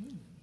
Hmm.